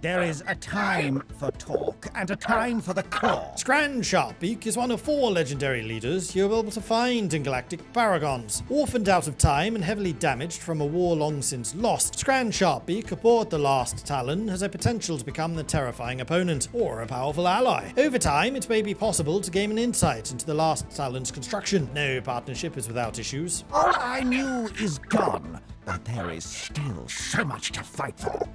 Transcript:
There is a time for talk and a time for the claw. Skrand Sharpbeak is one of four legendary leaders you're able to find in Galactic Paragons. Orphaned out of time and heavily damaged from a war long since lost, Skrand Sharpbeak aboard the Last Talon has a potential to become the terrifying opponent, or a powerful ally. Over time, it may be possible to gain an insight into the Last Talon's construction. No partnership is without issues. All I knew is gone, but there is still so much to fight for.